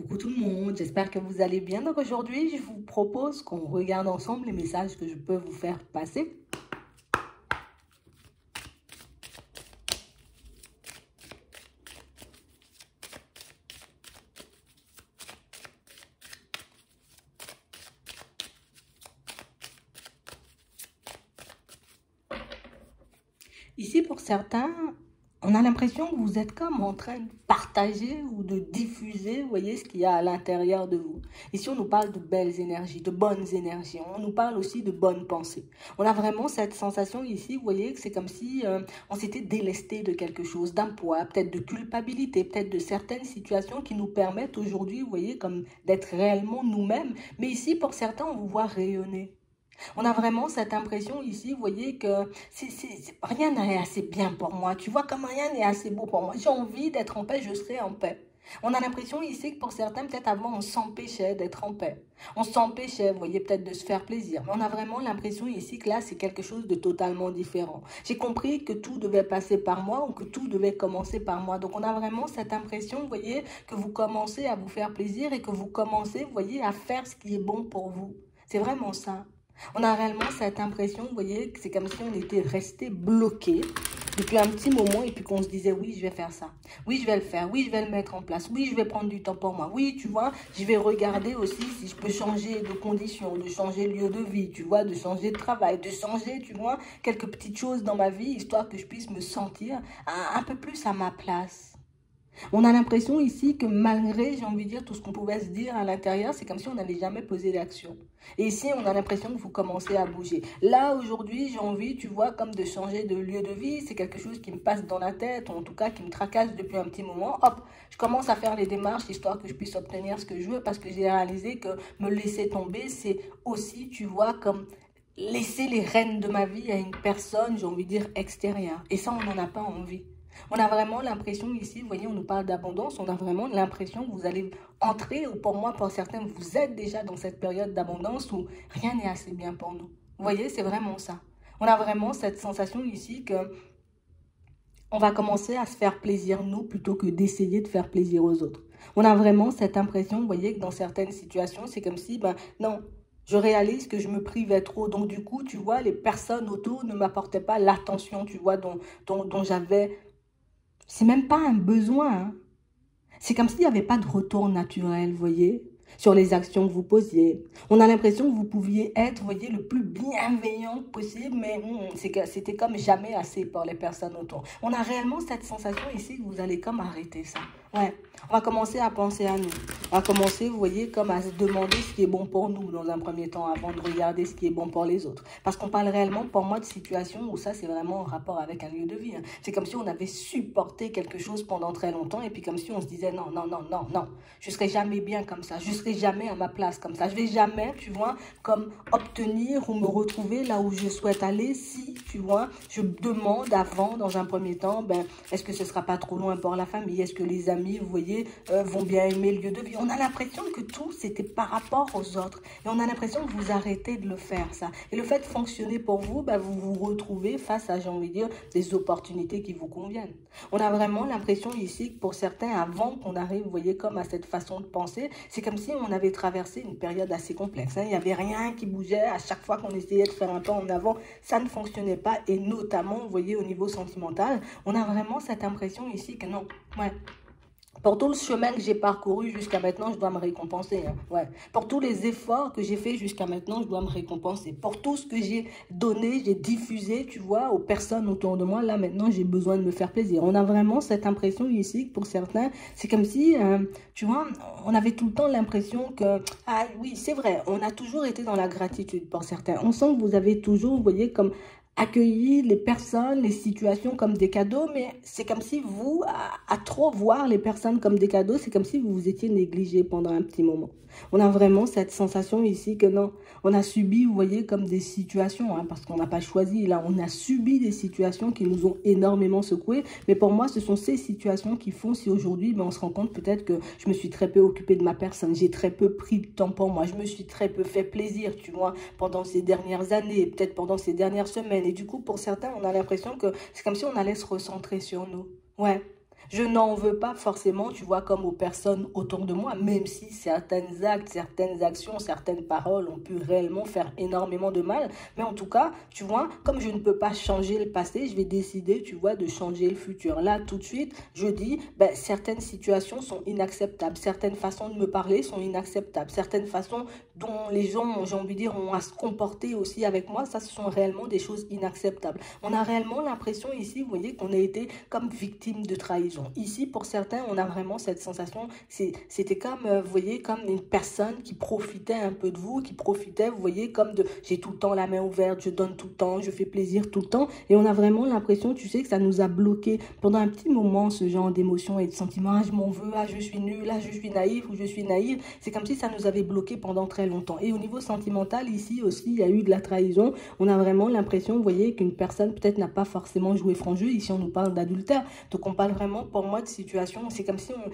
Coucou tout le monde, j'espère que vous allez bien. Donc aujourd'hui, je vous propose qu'on regarde ensemble les messages que je peux vous faire passer. Ici, pour certains, on a l'impression que vous êtes comme en train de partager ou de diffuser, voyez, ce qu'il y a à l'intérieur de vous. Ici, on nous parle de belles énergies, de bonnes énergies. On nous parle aussi de bonnes pensées. On a vraiment cette sensation ici, vous voyez, que c'est comme si euh, on s'était délesté de quelque chose, d'un poids, peut-être de culpabilité, peut-être de certaines situations qui nous permettent aujourd'hui, vous voyez, comme d'être réellement nous-mêmes. Mais ici, pour certains, on vous voit rayonner. On a vraiment cette impression ici, vous voyez, que rien n'est assez bien pour moi. Tu vois, comme rien n'est assez beau pour moi. J'ai envie d'être en paix, je serai en paix. On a l'impression ici que pour certains, peut-être avant, on s'empêchait d'être en paix. On s'empêchait, vous voyez, peut-être de se faire plaisir. On a vraiment l'impression ici que là, c'est quelque chose de totalement différent. J'ai compris que tout devait passer par moi ou que tout devait commencer par moi. Donc, on a vraiment cette impression, vous voyez, que vous commencez à vous faire plaisir et que vous commencez, vous voyez, à faire ce qui est bon pour vous. C'est vraiment ça. On a réellement cette impression, vous voyez, que c'est comme si on était resté bloqué depuis un petit moment et puis qu'on se disait oui, je vais faire ça. Oui, je vais le faire. Oui, je vais le mettre en place. Oui, je vais prendre du temps pour moi. Oui, tu vois, je vais regarder aussi si je peux changer de conditions, de changer de lieu de vie, tu vois, de changer de travail, de changer, tu vois, quelques petites choses dans ma vie, histoire que je puisse me sentir un, peu plus à ma place. On a l'impression ici que malgré, j'ai envie de dire, tout ce qu'on pouvait se dire à l'intérieur, c'est comme si on n'allait jamais poser d'action. Et ici, on a l'impression que vous commencez à bouger. Là, aujourd'hui, j'ai envie, tu vois, comme de changer de lieu de vie. C'est quelque chose qui me passe dans la tête, ou en tout cas qui me tracasse depuis un petit moment. Hop, je commence à faire les démarches, histoire que je puisse obtenir ce que je veux, parce que j'ai réalisé que me laisser tomber, c'est aussi, tu vois, comme laisser les rênes de ma vie à une personne, j'ai envie de dire, extérieure. Et ça, on n'en a pas envie. On a vraiment l'impression ici, vous voyez, on nous parle d'abondance, on a vraiment l'impression que vous allez entrer, ou pour moi, pour certains, vous êtes déjà dans cette période d'abondance où rien n'est assez bien pour nous. Vous voyez, c'est vraiment ça. On a vraiment cette sensation ici que on va commencer à se faire plaisir nous plutôt que d'essayer de faire plaisir aux autres. On a vraiment cette impression, vous voyez, que dans certaines situations, c'est comme si, ben non, je réalise que je me privais trop. Donc, du coup, tu vois, les personnes autour ne m'apportaient pas l'attention, tu vois, dont, dont, dont j'avais c'est même pas un besoin. Hein. C'est comme s'il n'y avait pas de retour naturel, voyez, sur les actions que vous posiez. On a l'impression que vous pouviez être, voyez, le plus bienveillant possible, mais hmm, c'était comme jamais assez pour les personnes autour. On a réellement cette sensation ici que vous allez comme arrêter ça. Ouais. On va commencer à penser à nous. On va commencer, vous voyez, comme à se demander ce qui est bon pour nous dans un premier temps avant de regarder ce qui est bon pour les autres. Parce qu'on parle réellement, pour moi, de situation où ça, c'est vraiment en rapport avec un lieu de vie. Hein. C'est comme si on avait supporté quelque chose pendant très longtemps et puis comme si on se disait non, non, non, non, non. Je serai jamais bien comme ça. Je serai jamais à ma place comme ça. Je vais jamais, tu vois, comme obtenir ou me retrouver là où je souhaite aller si, tu vois, je demande avant, dans un premier temps, ben, est-ce que ce sera pas trop loin pour la famille? Est-ce que les amis vous voyez, euh, vont bien aimer le lieu de vie. On a l'impression que tout, c'était par rapport aux autres. Et on a l'impression que vous arrêtez de le faire, ça. Et le fait de fonctionner pour vous, bah, vous vous retrouvez face à, j'ai envie de dire, des opportunités qui vous conviennent. On a vraiment l'impression ici que pour certains, avant qu'on arrive, vous voyez, comme à cette façon de penser, c'est comme si on avait traversé une période assez complexe. Hein. Il n'y avait rien qui bougeait. À chaque fois qu'on essayait de faire un pas en avant, ça ne fonctionnait pas. Et notamment, vous voyez, au niveau sentimental, on a vraiment cette impression ici que non, ouais, pour tout le chemin que j'ai parcouru jusqu'à maintenant, je dois me récompenser. Hein. Ouais. Pour tous les efforts que j'ai fait jusqu'à maintenant, je dois me récompenser. Pour tout ce que j'ai donné, j'ai diffusé, tu vois, aux personnes autour de moi, là maintenant, j'ai besoin de me faire plaisir. On a vraiment cette impression ici, pour certains, c'est comme si, euh, tu vois, on avait tout le temps l'impression que, ah oui, c'est vrai, on a toujours été dans la gratitude pour certains. On sent que vous avez toujours, vous voyez, comme accueillir les personnes, les situations comme des cadeaux, mais c'est comme si vous, à, trop voir les personnes comme des cadeaux, c'est comme si vous vous étiez négligé pendant un petit moment. On a vraiment cette sensation ici que non, on a subi, vous voyez, comme des situations, hein, parce qu'on n'a pas choisi, là, on a subi des situations qui nous ont énormément secoué, mais pour moi, ce sont ces situations qui font si aujourd'hui, ben, on se rend compte peut-être que je me suis très peu occupée de ma personne, j'ai très peu pris de temps pour moi, je me suis très peu fait plaisir, tu vois, pendant ces dernières années, peut-être pendant ces dernières semaines, et du coup, pour certains, on a l'impression que c'est comme si on allait se recentrer sur nous. Ouais. Je n'en veux pas forcément, tu vois, comme aux personnes autour de moi, même si certains actes, certaines actions, certaines paroles ont pu réellement faire énormément de mal. Mais en tout cas, tu vois, comme je ne peux pas changer le passé, je vais décider, tu vois, de changer le futur. Là, tout de suite, je dis, ben, certaines situations sont inacceptables, certaines façons de me parler sont inacceptables, certaines façons dont les gens, j'ai envie de dire, ont à se comporter aussi avec moi, ça, ce sont réellement des choses inacceptables. On a réellement l'impression ici, vous voyez, qu'on a été comme victime de trahison. Ici, pour certains, on a vraiment cette sensation, c'était comme, euh, vous voyez, comme une personne qui profitait un peu de vous, qui profitait, vous voyez, comme de, j'ai tout le temps la main ouverte, je donne tout le temps, je fais plaisir tout le temps, et on a vraiment l'impression, tu sais, que ça nous a bloqué pendant un petit moment, ce genre d'émotions et de sentiments, ah, je m'en veux, ah, je suis nul, ah, je suis naïf ou je suis naïve, c'est comme si ça nous avait bloqué pendant très longtemps. Et au niveau sentimental, ici aussi, il y a eu de la trahison, on a vraiment l'impression, vous voyez, qu'une personne peut-être n'a pas forcément joué franc jeu, ici on nous parle d'adultère, donc on parle vraiment pour moi de situation, c'est comme si on,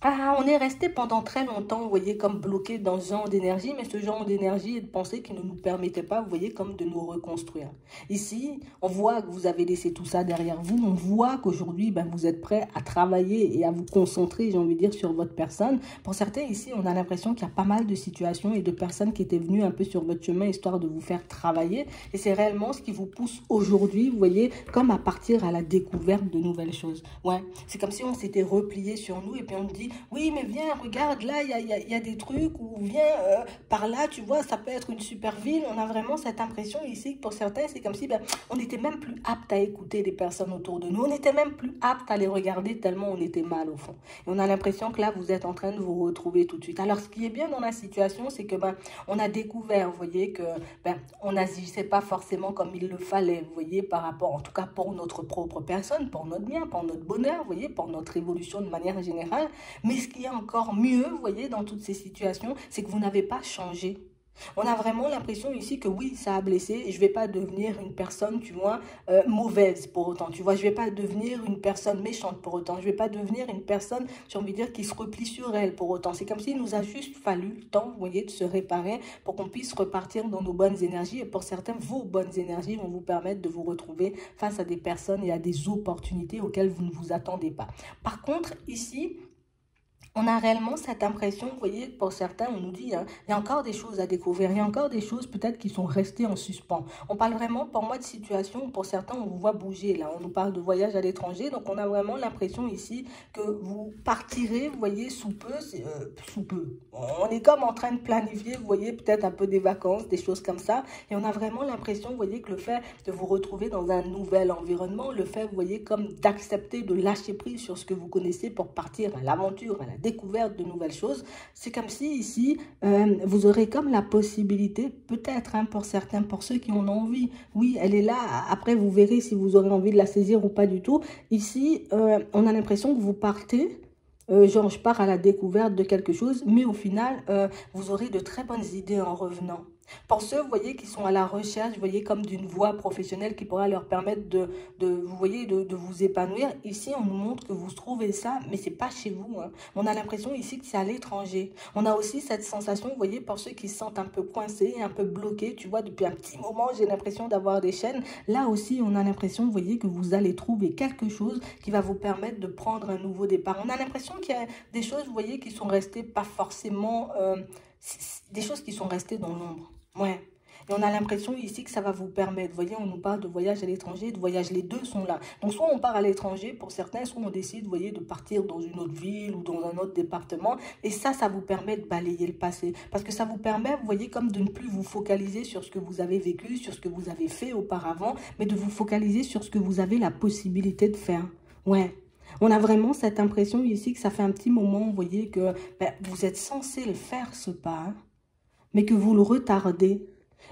ah, on est resté pendant très longtemps, vous voyez, comme bloqué dans ce genre d'énergie, mais ce genre d'énergie et de pensée qui ne nous permettait pas, vous voyez, comme de nous reconstruire. Ici, on voit que vous avez laissé tout ça derrière vous, on voit qu'aujourd'hui, ben, vous êtes prêt à travailler et à vous concentrer, j'ai envie de dire, sur votre personne. Pour certains, ici, on a l'impression qu'il y a pas mal de situations et de personnes qui étaient venues un peu sur votre chemin, histoire de vous faire travailler. Et c'est réellement ce qui vous pousse aujourd'hui, vous voyez, comme à partir à la découverte de nouvelles choses. Ouais, c'est comme si on s'était replié sur nous et puis on dit, oui, mais viens, regarde, là, il y a, des trucs, ou viens euh, par là, tu vois, ça peut être une super ville. On a vraiment cette impression ici que pour certains, c'est comme si ben, on n'était même plus apte à écouter les personnes autour de nous. On n'était même plus apte à les regarder tellement on était mal au fond. Et on a l'impression que là, vous êtes en train de vous retrouver tout de suite. Alors, ce qui est bien dans la situation, c'est que ben, on a découvert, vous voyez, que ben, on n'agissait pas forcément comme il le fallait, vous voyez, par rapport, en tout cas pour notre propre personne, pour notre bien, pour notre bonheur, vous voyez, pour notre évolution de manière générale. Mais ce qui est encore mieux, vous voyez, dans toutes ces situations, c'est que vous n'avez pas changé. On a vraiment l'impression ici que oui, ça a blessé je vais pas devenir une personne, tu vois, euh, mauvaise pour autant. Tu vois, je vais pas devenir une personne méchante pour autant. Je vais pas devenir une personne, j'ai envie de dire, qui se replie sur elle pour autant. C'est comme s'il nous a juste fallu le temps, vous voyez, de se réparer pour qu'on puisse repartir dans nos bonnes énergies. Et pour certains, vos bonnes énergies vont vous permettre de vous retrouver face à des personnes et à des opportunités auxquelles vous ne vous attendez pas. Par contre, ici, on a réellement cette impression, vous voyez, pour certains, on nous dit, hein, il y a encore des choses à découvrir, il y a encore des choses peut-être qui sont restées en suspens. On parle vraiment, pour moi, de situation où pour certains, on vous voit bouger, là, on nous parle de voyage à l'étranger, donc on a vraiment l'impression ici que vous partirez, vous voyez, sous peu, euh, sous peu. On est comme en train de planifier, vous voyez, peut-être un peu des vacances, des choses comme ça, et on a vraiment l'impression, vous voyez, que le fait de vous retrouver dans un nouvel environnement, le fait, vous voyez, comme d'accepter de lâcher prise sur ce que vous connaissez pour partir à l'aventure, à la de nouvelles choses. C'est comme si ici, euh, vous aurez comme la possibilité, peut-être hein, pour certains, pour ceux qui en ont envie, oui, elle est là, après vous verrez si vous aurez envie de la saisir ou pas du tout. Ici, euh, on a l'impression que vous partez euh, genre je pars à la découverte de quelque chose, mais au final, vous aurez de très bonnes idées en revenant. Pour ceux, voyez, qui sont à la recherche, voyez, comme d'une voie professionnelle qui pourra leur permettre de, de vous voyez, de, de, vous épanouir. Ici, on nous montre que vous trouvez ça, mais c'est pas chez vous. Hein. On a l'impression ici que c'est à l'étranger. On a aussi cette sensation, vous voyez, pour ceux qui se sentent un peu coincés, un peu bloqués, tu vois, depuis un petit moment, j'ai l'impression d'avoir des chaînes. Là aussi, on a l'impression, vous voyez, que vous allez trouver quelque chose qui va vous permettre de prendre un nouveau départ. On a l'impression qu'il y a des choses, vous voyez, qui sont restées pas forcément... Euh, des choses qui sont restées dans l'ombre. Ouais. Et on a l'impression ici que ça va vous permettre. Vous voyez, on nous parle de voyage à l'étranger, de voyage, les deux sont là. Donc, soit on part à l'étranger pour certains, soit on décide, vous voyez, de partir dans une autre ville ou dans un autre département. Et ça, ça vous permet de balayer le passé. Parce que ça vous permet, vous voyez, comme de ne plus vous focaliser sur ce que vous avez vécu, sur ce que vous avez fait auparavant, mais de vous focaliser sur ce que vous avez la possibilité de faire. Ouais. On a vraiment cette impression ici que ça fait un petit moment, vous voyez, que ben, vous êtes censé le faire, ce pas. Hein mais que vous le retardez.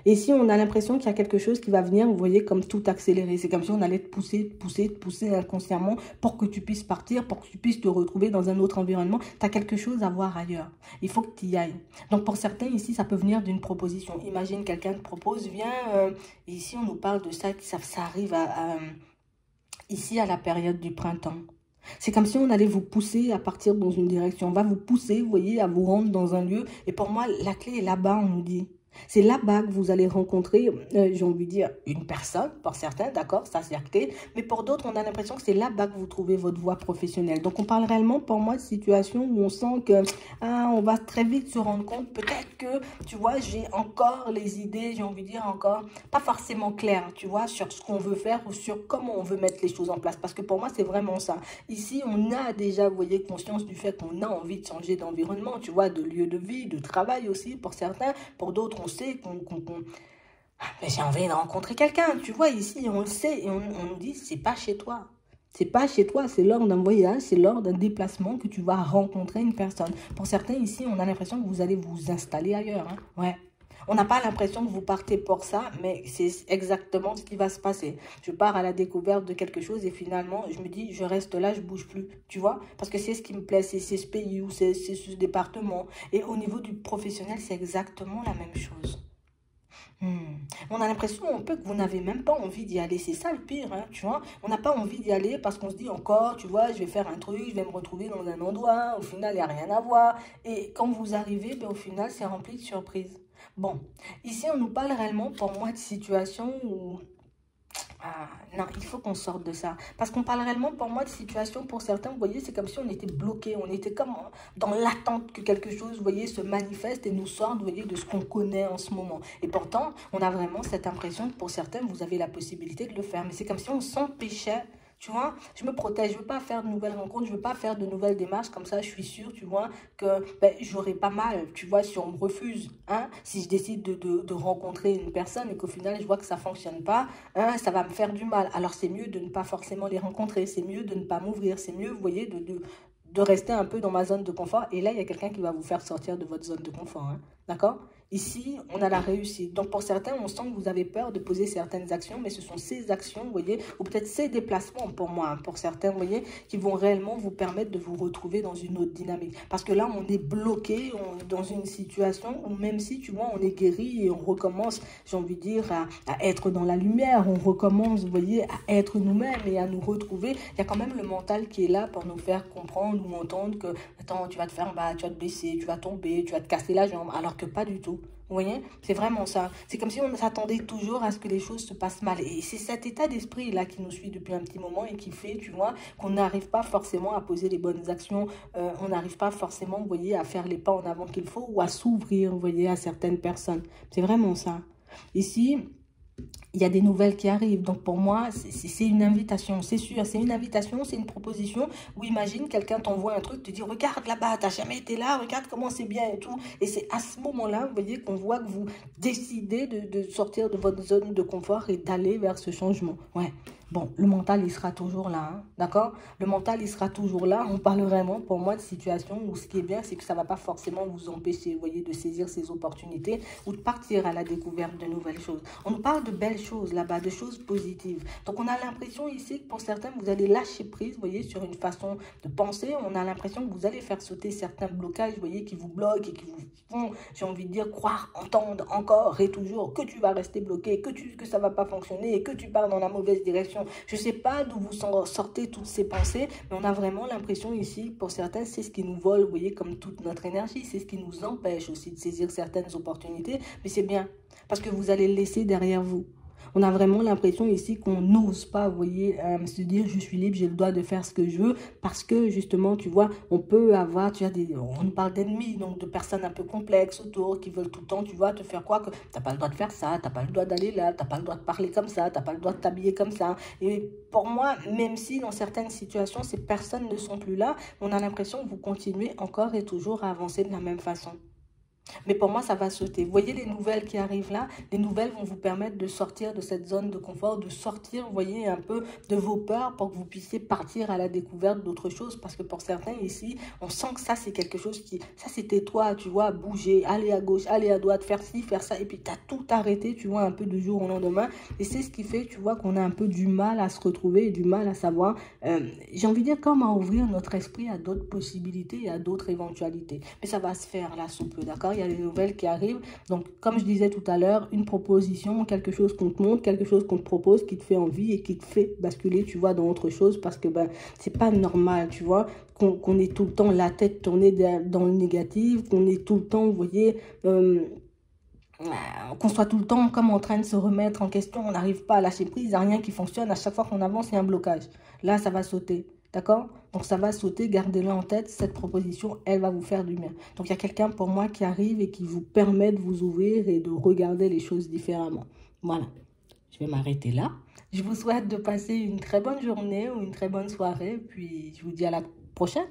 Et si on a l'impression qu'il y a quelque chose qui va venir, vous voyez, comme tout accélérer. C'est comme si on allait te pousser, te pousser, te pousser inconsciemment pour que tu puisses partir, pour que tu puisses te retrouver dans un autre environnement. Tu as quelque chose à voir ailleurs. Il faut que tu y ailles. Donc pour certains, ici, ça peut venir d'une proposition. Imagine quelqu'un te propose, viens, euh, ici on nous parle de ça, ça, ça arrive à, ici à la période du printemps. C'est comme si on allait vous pousser à partir dans une direction. On va vous pousser, vous voyez, à vous rendre dans un lieu. Et pour moi, la clé est là-bas, on nous dit. C'est là-bas que vous allez rencontrer, euh, j'ai envie de dire, une personne, pour certains, d'accord, ça c'est mais pour d'autres, on a l'impression que c'est là-bas que vous trouvez votre voie professionnelle. Donc on parle réellement, pour moi, de situation où on sent que, ah, on va très vite se rendre compte, peut-être que, tu vois, j'ai encore les idées, j'ai envie de dire encore, pas forcément claires, tu vois, sur ce qu'on veut faire ou sur comment on veut mettre les choses en place. Parce que pour moi, c'est vraiment ça. Ici, on a déjà, vous voyez, conscience du fait qu'on a envie de changer d'environnement, tu vois, de lieu de vie, de travail aussi, pour certains. Pour d'autres, on sait qu'on... j'ai envie de rencontrer quelqu'un, tu vois, ici, on le sait, et on, on nous dit, c'est pas chez toi. C'est pas chez toi, c'est lors d'un voyage, c'est lors d'un déplacement que tu vas rencontrer une personne. Pour certains ici, on a l'impression que vous allez vous installer ailleurs. Hein. Ouais. On n'a pas l'impression que vous partez pour ça, mais c'est exactement ce qui va se passer. Je pars à la découverte de quelque chose et finalement, je me dis, je reste là, je bouge plus. Tu vois? Parce que c'est ce qui me plaît, c'est ce pays ou c'est ce département. Et au niveau du professionnel, c'est exactement la même chose. Hmm. On a l'impression un peu que vous n'avez même pas envie d'y aller. C'est ça le pire, hein, tu vois? On n'a pas envie d'y aller parce qu'on se dit encore, tu vois, je vais faire un truc, je vais me retrouver dans un endroit. Au final, il n'y a rien à voir. Et quand vous arrivez, ben, au final, c'est rempli de surprises. Bon, ici, on nous parle réellement, pour moi, de situation où ah, non, il faut qu'on sorte de ça. Parce qu'on parle réellement, pour moi, de situation, pour certains, vous voyez, c'est comme si on était bloqué, on était comme dans l'attente que quelque chose, vous voyez, se manifeste et nous sorte, vous voyez, de ce qu'on connaît en ce moment. Et pourtant, on a vraiment cette impression que pour certains, vous avez la possibilité de le faire. Mais c'est comme si on s'empêchait tu vois, je me protège, je veux pas faire de nouvelles rencontres, je veux pas faire de nouvelles démarches, comme ça je suis sûre, tu vois, que ben, j'aurai pas mal, tu vois, si on me refuse, hein, si je décide de, de, rencontrer une personne et qu'au final je vois que ça fonctionne pas, hein, ça va me faire du mal. Alors c'est mieux de ne pas forcément les rencontrer, c'est mieux de ne pas m'ouvrir, c'est mieux, vous voyez, de, de, de rester un peu dans ma zone de confort. Et là, il y a quelqu'un qui va vous faire sortir de votre zone de confort, hein, d'accord? Ici, on a la réussite. Donc, pour certains, on sent que vous avez peur de poser certaines actions, mais ce sont ces actions, vous voyez, ou peut-être ces déplacements pour moi, hein, pour certains, vous voyez, qui vont réellement vous permettre de vous retrouver dans une autre dynamique. Parce que là, on est bloqué dans une situation où même si, tu vois, on est guéri et on recommence, j'ai envie de dire, à, à, être dans la lumière, on recommence, vous voyez, à être nous-mêmes et à nous retrouver, il y a quand même le mental qui est là pour nous faire comprendre ou entendre que, attends, tu vas te faire, bah, tu vas te blesser, tu vas tomber, tu vas te casser la jambe, alors pas du tout. Vous voyez? C'est vraiment ça. C'est comme si on s'attendait toujours à ce que les choses se passent mal. Et c'est cet état d'esprit-là qui nous suit depuis un petit moment et qui fait, tu vois, qu'on n'arrive pas forcément à poser les bonnes actions. Euh, on n'arrive pas forcément, vous voyez, à faire les pas en avant qu'il faut ou à s'ouvrir, vous voyez, à certaines personnes. C'est vraiment ça. Ici, il y a des nouvelles qui arrivent. Donc pour moi, c'est une invitation, c'est sûr. C'est une invitation, c'est une proposition où imagine quelqu'un t'envoie un truc, te dit regarde là-bas, t'as jamais été là, regarde comment c'est bien et tout. Et c'est à ce moment-là, vous voyez, qu'on voit que vous décidez de, de, sortir de votre zone de confort et d'aller vers ce changement. Ouais. Bon, le mental, il sera toujours là, hein, d'accord? Le mental, il sera toujours là. On parle vraiment, pour moi, de situation où ce qui est bien, c'est que ça ne va pas forcément vous empêcher, vous voyez, de saisir ces opportunités ou de partir à la découverte de nouvelles choses. On nous parle de belles choses là-bas, de choses positives. Donc, on a l'impression ici que pour certains, vous allez lâcher prise, vous voyez, sur une façon de penser. On a l'impression que vous allez faire sauter certains blocages, vous voyez, qui vous bloquent et qui vous font, j'ai envie de dire, croire, entendre encore et toujours que tu vas rester bloqué, que, tu, que ça ne va pas fonctionner et que tu pars dans la mauvaise direction je ne sais pas d'où vous sortez toutes ces pensées, mais on a vraiment l'impression ici, pour certains, c'est ce qui nous vole, vous voyez, comme toute notre énergie. C'est ce qui nous empêche aussi de saisir certaines opportunités. Mais c'est bien, parce que vous allez le laisser derrière vous. On a vraiment l'impression ici qu'on n'ose pas, vous voyez, euh, se dire je suis libre, j'ai le droit de faire ce que je veux parce que justement, tu vois, on peut avoir, tu as des, on parle d'ennemis, donc de personnes un peu complexes autour qui veulent tout le temps, tu vois, te faire croire que t'as pas le droit de faire ça, t'as pas le droit d'aller là, t'as pas le droit de parler comme ça, t'as pas le droit de t'habiller comme ça. Et pour moi, même si dans certaines situations, ces personnes ne sont plus là, on a l'impression que vous continuez encore et toujours à avancer de la même façon. Mais pour moi, ça va sauter. Vous voyez les nouvelles qui arrivent là Les nouvelles vont vous permettre de sortir de cette zone de confort, de sortir, vous voyez, un peu de vos peurs pour que vous puissiez partir à la découverte d'autres choses. Parce que pour certains ici, on sent que ça, c'est quelque chose qui... Ça, c'était toi, tu vois, bouger, aller à gauche, aller à droite, faire ci, faire ça. Et puis, tu as tout arrêté, tu vois, un peu de jour au lendemain. Et c'est ce qui fait, tu vois, qu'on a un peu du mal à se retrouver et du mal à savoir... Euh, J'ai envie de dire comment ouvrir notre esprit à d'autres possibilités et à d'autres éventualités. Mais ça va se faire là sous peu, d'accord? Il y a des nouvelles qui arrivent. Donc, comme je disais tout à l'heure, une proposition, quelque chose qu'on te montre, quelque chose qu'on te propose qui te fait envie et qui te fait basculer, tu vois, dans autre chose parce que ben, c'est pas normal, tu vois, qu'on ait tout le temps la tête tournée dans le négatif, qu'on ait tout le temps, vous voyez, euh, qu'on soit tout le temps comme en train de se remettre en question, on n'arrive pas à lâcher prise, il n'y a rien qui fonctionne, à chaque fois qu'on avance, il y a un blocage. Là, ça va sauter. D'accord? Donc ça va sauter, gardez-le en tête, cette proposition, elle va vous faire du bien. Donc il y a quelqu'un pour moi qui arrive et qui vous permet de vous ouvrir et de regarder les choses différemment. Voilà, je vais m'arrêter là. Je vous souhaite de passer une très bonne journée ou une très bonne soirée, puis je vous dis à la prochaine.